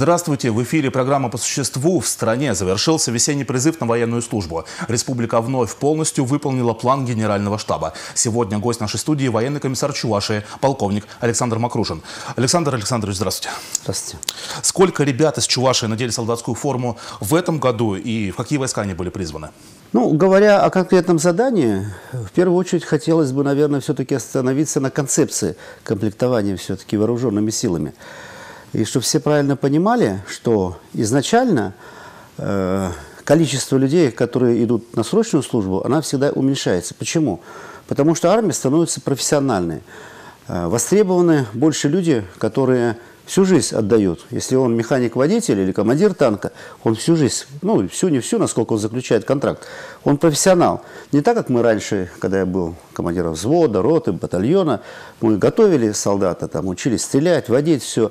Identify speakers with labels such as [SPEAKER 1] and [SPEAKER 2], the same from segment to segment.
[SPEAKER 1] Здравствуйте! В эфире программа «По существу». В стране завершился весенний призыв на военную службу. Республика вновь полностью выполнила план Генерального штаба. Сегодня гость нашей студии – военный комиссар Чувашии, полковник Александр Макрушин. Александр Александрович, здравствуйте.
[SPEAKER 2] Здравствуйте.
[SPEAKER 1] Сколько ребят из Чувашии надели солдатскую форму в этом году и в какие войска они были призваны?
[SPEAKER 2] Ну, говоря о конкретном задании, в первую очередь хотелось бы, наверное, все-таки остановиться на концепции комплектования все-таки вооруженными силами. И чтобы все правильно понимали, что изначально э, количество людей, которые идут на срочную службу, она всегда уменьшается. Почему? Потому что армия становится профессиональной. Э, востребованы больше люди, которые всю жизнь отдают. Если он механик-водитель или командир танка, он всю жизнь, ну, всю, не всю, насколько он заключает контракт, он профессионал. Не так, как мы раньше, когда я был командиром взвода, роты, батальона, мы готовили солдата, там, учились стрелять, водить, все.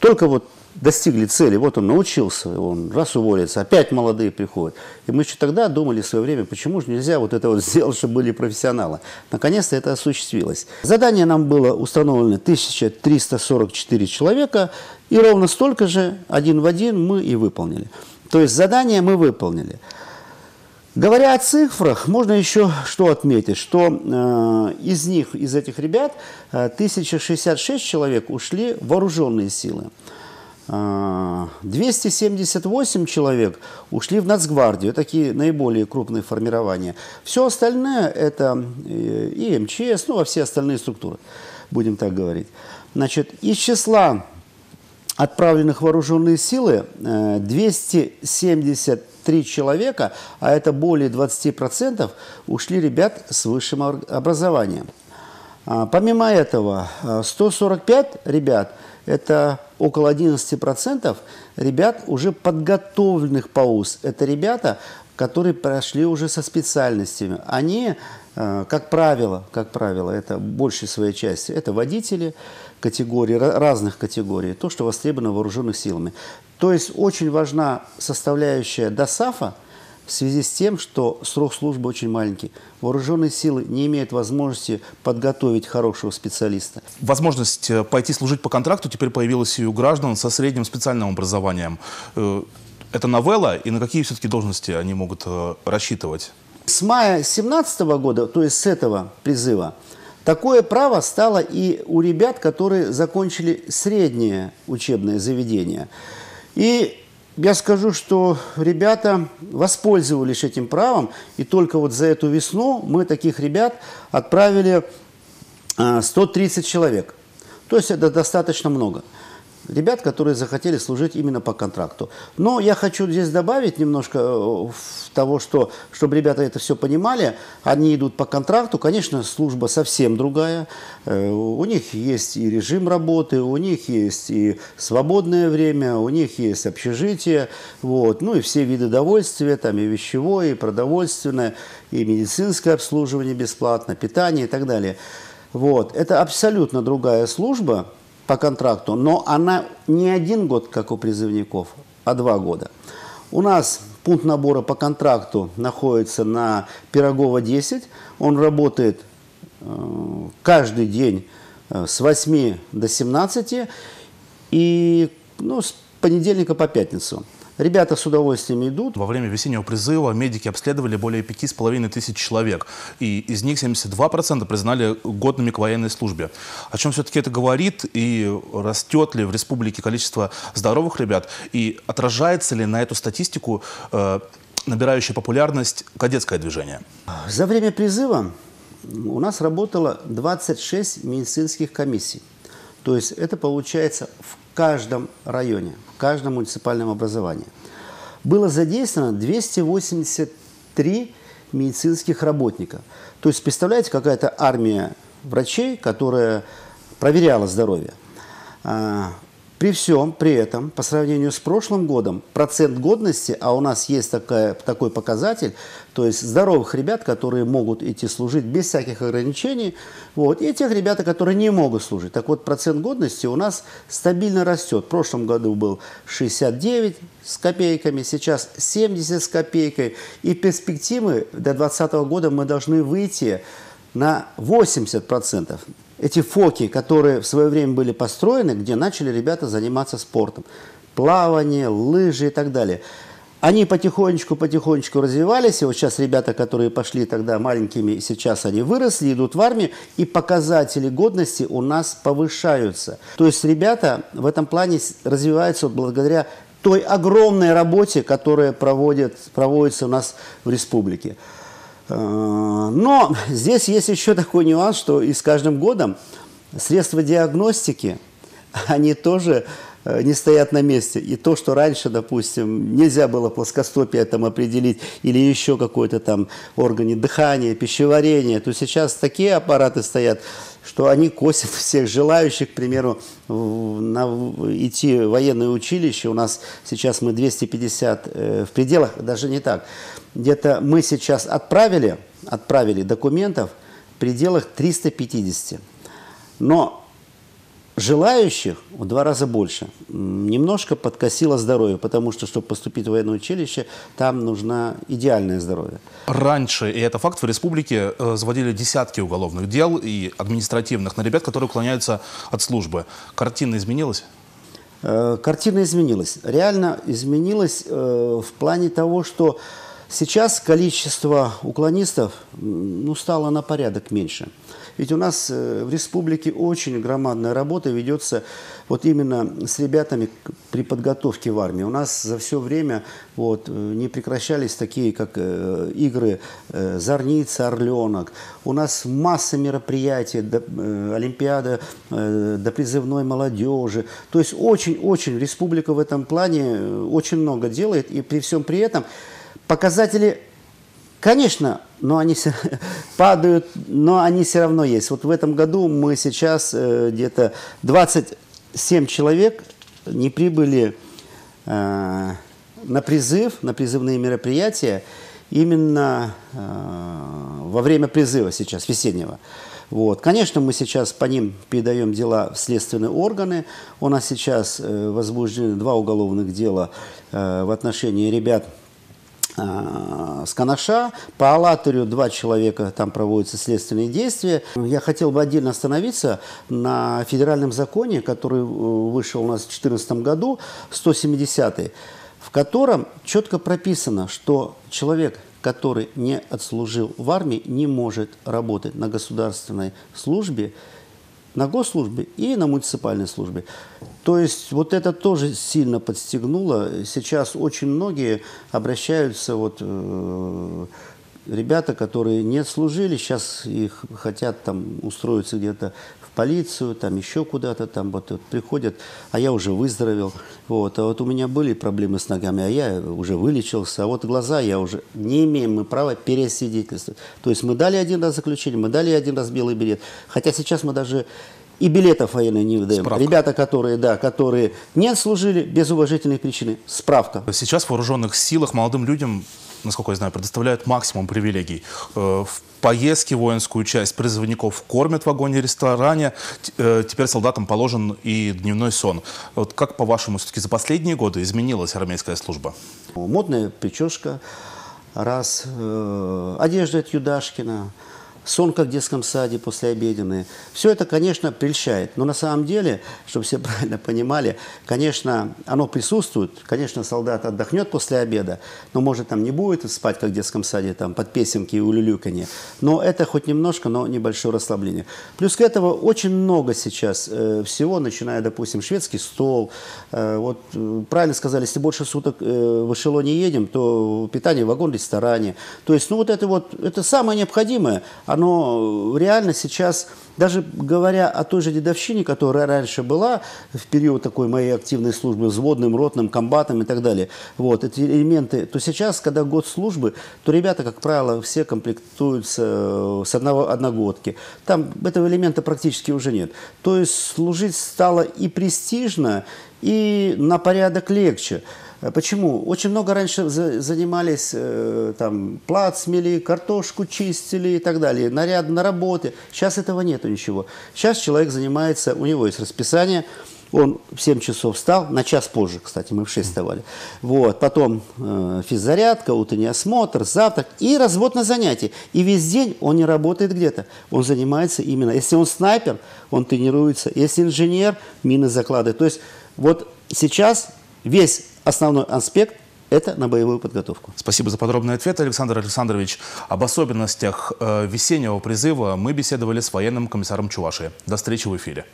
[SPEAKER 2] Только вот достигли цели, вот он научился, он раз уволится, опять молодые приходят. И мы еще тогда думали в свое время, почему же нельзя вот это вот сделать, чтобы были профессионалы. Наконец-то это осуществилось. Задание нам было установлено 1344 человека, и ровно столько же, один в один, мы и выполнили. То есть задание мы выполнили. Говоря о цифрах, можно еще что отметить, что э, из них, из этих ребят, э, 1066 человек ушли в вооруженные силы. 278 э, человек ушли в Нацгвардию, такие наиболее крупные формирования. Все остальное это э, и МЧС, ну, а все остальные структуры, будем так говорить. Значит, из числа отправленных вооруженные силы 270 э, человека, а это более 20%, ушли ребят с высшим образованием. А, помимо этого, 145 а, ребят, это около 11% ребят уже подготовленных по УЗ. Это ребята, которые прошли уже со специальностями. Они, а, как правило, как правило, это большей своей части, это водители категории, разных категорий, то, что востребовано вооруженных силами. То есть очень важна составляющая ДОСАФа в связи с тем, что срок службы очень маленький. Вооруженные силы не имеют возможности подготовить хорошего специалиста.
[SPEAKER 1] Возможность э, пойти служить по контракту теперь появилась и у граждан со средним специальным образованием. Э, это новелла, и на какие все-таки должности они могут э, рассчитывать?
[SPEAKER 2] С мая 2017 года, то есть с этого призыва, Такое право стало и у ребят, которые закончили среднее учебное заведение. И я скажу, что ребята воспользовались этим правом, и только вот за эту весну мы таких ребят отправили 130 а, человек. То есть это достаточно много ребят, которые захотели служить именно по контракту. Но я хочу здесь добавить немножко э, того, что, чтобы ребята это все понимали, они идут по контракту, конечно, служба совсем другая, э, у них есть и режим работы, у них есть и свободное время, у них есть общежитие, вот, ну и все виды довольствия, там и вещевое, и продовольственное, и медицинское обслуживание бесплатно, питание и так далее. Вот. Это абсолютно другая служба, по контракту, но она не один год, как у призывников, а два года. У нас пункт набора по контракту находится на Пирогова 10. Он работает э, каждый день э, с 8 до 17 и ну, с понедельника по пятницу. Ребята с удовольствием идут.
[SPEAKER 1] Во время весеннего призыва медики обследовали более пяти с половиной тысяч человек. И из них 72% признали годными к военной службе. О чем все-таки это говорит? И растет ли в республике количество здоровых ребят? И отражается ли на эту статистику э, набирающая популярность кадетское движение?
[SPEAKER 2] За время призыва у нас работало 26 медицинских комиссий. То есть это получается в каждом районе, в каждом муниципальном образовании. Было задействовано 283 медицинских работника. То есть, представляете, какая-то армия врачей, которая проверяла здоровье. При всем при этом, по сравнению с прошлым годом, процент годности, а у нас есть такая, такой показатель, то есть здоровых ребят, которые могут идти служить без всяких ограничений, вот, и тех ребят, которые не могут служить. Так вот, процент годности у нас стабильно растет. В прошлом году был 69 с копейками, сейчас 70 с копейкой. И перспективы до 2020 года мы должны выйти на 80% эти фоки, которые в свое время были построены, где начали ребята заниматься спортом. плавание, лыжи и так далее. Они потихонечку-потихонечку развивались, и вот сейчас ребята, которые пошли тогда маленькими, сейчас они выросли, идут в армию, и показатели годности у нас повышаются. То есть ребята в этом плане развиваются благодаря той огромной работе, которая проводит, проводится у нас в республике. Э, но здесь есть еще такой нюанс, что и с каждым годом средства диагностики, они тоже не стоят на месте. И то, что раньше, допустим, нельзя было плоскостопие там определить или еще какой-то там органе дыхания, пищеварения, то сейчас такие аппараты стоят, что они косят всех желающих, к примеру, на, идти в военное училище. У нас сейчас мы 250 э, в пределах, даже не так. Где-то мы сейчас отправили, отправили документов в пределах 350. Но желающих в два раза больше. Немножко подкосило здоровье, потому что, чтобы поступить в военное училище, там нужно идеальное здоровье.
[SPEAKER 1] Раньше, и это факт, в республике э, заводили десятки уголовных дел и административных на ребят, которые уклоняются от службы. Картина изменилась?
[SPEAKER 2] Э, картина изменилась. Реально изменилась э, в плане того, что сейчас количество уклонистов ну, стало на порядок меньше. Ведь у нас э, в республике очень громадная работа ведется вот именно с ребятами при подготовке в армии. У нас за все время вот, э, не прекращались такие, как э, игры «Зорница», «Орленок». У нас масса мероприятий, до, Олимпиада до призывной молодежи. То есть очень-очень республика в этом плане очень много делает. И при всем при этом показатели Конечно, но они падают, но они все равно есть. Вот в этом году мы сейчас э, где-то 27 человек не прибыли э, на призыв, на призывные мероприятия именно э, во время призыва сейчас, весеннего. Вот. Конечно, мы сейчас по ним передаем дела в следственные органы. У нас сейчас э, возбуждены два уголовных дела э, в отношении ребят, с Канаша. По Алатырю два человека, там проводятся следственные действия. Я хотел бы отдельно остановиться на федеральном законе, который э, вышел у нас в 2014 году, 170 в котором четко прописано, что человек, который не отслужил в армии, не может работать на государственной службе на госслужбе и на муниципальной службе. То есть вот это тоже сильно подстегнуло. Сейчас очень многие обращаются, вот, э, ребята, которые не служили, сейчас их хотят там устроиться где-то полицию, там еще куда-то, там вот, вот приходят, а я уже выздоровел, вот, а вот у меня были проблемы с ногами, а я уже вылечился, а вот глаза я уже не имеем мы права пересвидетельствовать. То есть мы дали один раз заключение, мы дали один раз белый билет, хотя сейчас мы даже и билетов военных не выдаем. Справка. Ребята, которые, да, которые не служили без уважительной причины, справка.
[SPEAKER 1] Сейчас в вооруженных силах молодым людям насколько я знаю, предоставляют максимум привилегий. Э, в поездки в воинскую часть призывников кормят в вагоне-ресторане. Э, теперь солдатам положен и дневной сон. Вот как, по-вашему, все-таки за последние годы изменилась армейская служба?
[SPEAKER 2] Модная прическа, раз, э, одежда от Юдашкина, сон как в детском саде после обеденные. Все это, конечно, прельщает. Но на самом деле, чтобы все правильно понимали, конечно, оно присутствует. Конечно, солдат отдохнет после обеда, но, может, там не будет спать, как в детском саде, там, под песенки и улюлюканье. Но это хоть немножко, но небольшое расслабление. Плюс к этому очень много сейчас э, всего, начиная, допустим, шведский стол. Э, вот э, правильно сказали, если больше суток э, в эшелоне едем, то питание в вагон-ресторане. То есть, ну вот это вот, это самое необходимое. А оно реально сейчас, даже говоря о той же дедовщине, которая раньше была в период такой моей активной службы, взводным, ротным, комбатом и так далее, вот, эти элементы, то сейчас, когда год службы, то ребята, как правило, все комплектуются э, с одного одногодки. Там этого элемента практически уже нет. То есть служить стало и престижно, и на порядок легче. Э, почему? Очень много раньше занимались, э, там, плац мели, картошку чистили и так далее, наряд на работе. Сейчас этого нету ничего. Сейчас человек занимается, у него есть расписание, он в 7 часов встал, на час позже, кстати, мы в 6 вставали. Вот, потом э, физзарядка, утренний осмотр, завтрак и развод на занятия. И весь день он не работает где-то. Он занимается именно, если он снайпер, он тренируется, если инженер, мины закладывает. То есть вот сейчас весь основной аспект это на боевую подготовку.
[SPEAKER 1] Спасибо за подробный ответ, Александр Александрович. Об особенностях э, весеннего призыва мы беседовали с военным комиссаром Чувашии. До встречи в эфире.